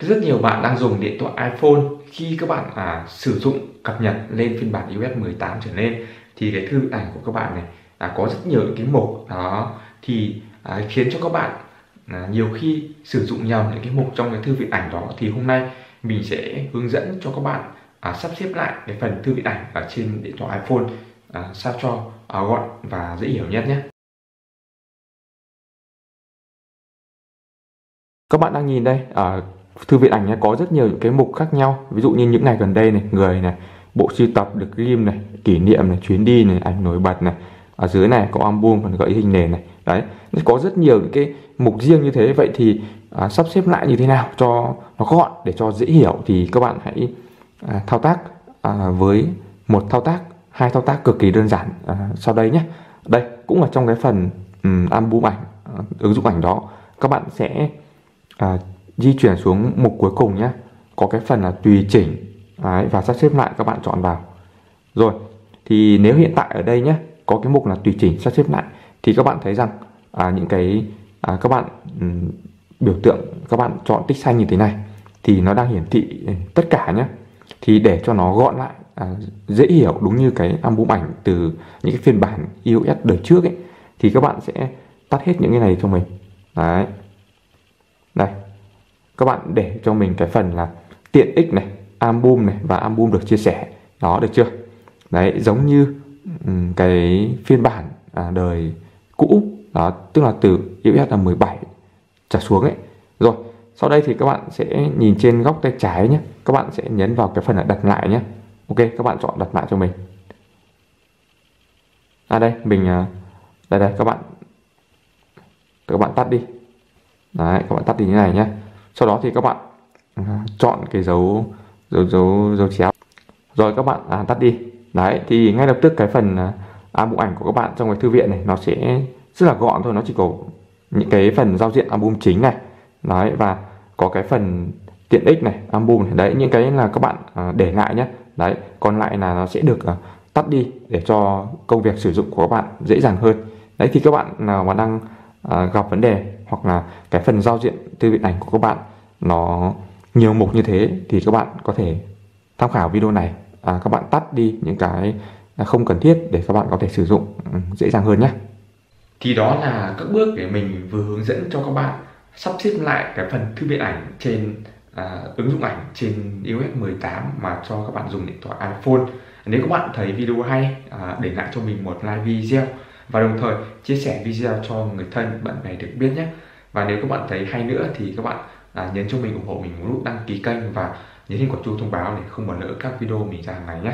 rất nhiều bạn đang dùng điện thoại iPhone khi các bạn à, sử dụng cập nhật lên phiên bản iOS 18 trở lên. Thì cái thư ảnh của các bạn này à, có rất nhiều những cái mục. Đó thì à, khiến cho các bạn à, nhiều khi sử dụng nhầm những cái mục trong cái thư viện ảnh đó. Thì hôm nay mình sẽ hướng dẫn cho các bạn à, sắp xếp lại cái phần thư viện ảnh ở trên điện thoại iPhone à, sao cho à, gọn và dễ hiểu nhất nhé. Các bạn đang nhìn đây ở thư viện ảnh có rất nhiều những cái mục khác nhau. Ví dụ như những ngày gần đây này người này bộ sưu tập được ghim này kỷ niệm này chuyến đi này ảnh nổi bật này. Ở dưới này có album còn gợi hình nền này. Đấy có rất nhiều những cái mục riêng như thế. Vậy thì à, sắp xếp lại như thế nào cho nó gọn để cho dễ hiểu thì các bạn hãy à, thao tác à, với một thao tác hai thao tác cực kỳ đơn giản à, sau đây nhé. Đây cũng là trong cái phần um, album ảnh à, ứng dụng ảnh đó. Các bạn sẽ à, di chuyển xuống mục cuối cùng nhé. Có cái phần là tùy chỉnh. Đấy, và sắp xếp lại các bạn chọn vào. Rồi thì nếu hiện tại ở đây nhé có cái mục là tùy chỉnh sắp xếp lại thì các bạn thấy rằng à, những cái à, các bạn um, biểu tượng các bạn chọn tích xanh như thế này thì nó đang hiển thị ừ, tất cả nhé. Thì để cho nó gọn lại à, dễ hiểu đúng như cái album ảnh từ những cái phiên bản iOS đời trước ấy thì các bạn sẽ tắt hết những cái này cho mình. Đấy. Đây các bạn để cho mình cái phần là tiện ích này album này và album được chia sẻ đó được chưa? Đấy giống như um, cái phiên bản à, đời cũ đó tức là từ iOS là 17 trở xuống ấy. Rồi sau đây thì các bạn sẽ nhìn trên góc tay trái nhé. Các bạn sẽ nhấn vào cái phần là đặt lại nhé. Ok các bạn chọn đặt lại cho mình. À đây mình à, đây đây các bạn các bạn tắt đi. Đấy các bạn tắt đi như này nhé sau đó thì các bạn à, chọn cái dấu dấu dấu dấu chéo. Rồi các bạn à, tắt đi. Đấy thì ngay lập tức cái phần à, album ảnh của các bạn trong cái thư viện này nó sẽ rất là gọn thôi. Nó chỉ có những cái phần giao diện album chính này. Đấy và có cái phần tiện ích này album này. Đấy những cái là các bạn à, để lại nhé đấy còn lại là nó sẽ được à, tắt đi để cho công việc sử dụng của các bạn dễ dàng hơn. Đấy thì các bạn nào mà đang à, gặp vấn đề hoặc là cái phần giao diện thư viện ảnh của các bạn nó nhiều mục như thế thì các bạn có thể tham khảo video này. À, các bạn tắt đi những cái không cần thiết để các bạn có thể sử dụng ừ, dễ dàng hơn nhé. Thì đó là các bước để mình vừa hướng dẫn cho các bạn sắp xếp lại cái phần thư viện ảnh trên à, ứng dụng ảnh trên iOS 18 mà cho các bạn dùng điện thoại iPhone. Nếu các bạn thấy video hay à, để lại cho mình một like video và đồng thời chia sẻ video cho người thân bạn bè được biết nhé. Và nếu các bạn thấy hay nữa thì các bạn à, nhấn cho mình ủng hộ mình một nút đăng ký kênh và nhấn hình quả chuông thông báo để không bỏ lỡ các video mình ra hàng ngày nhé.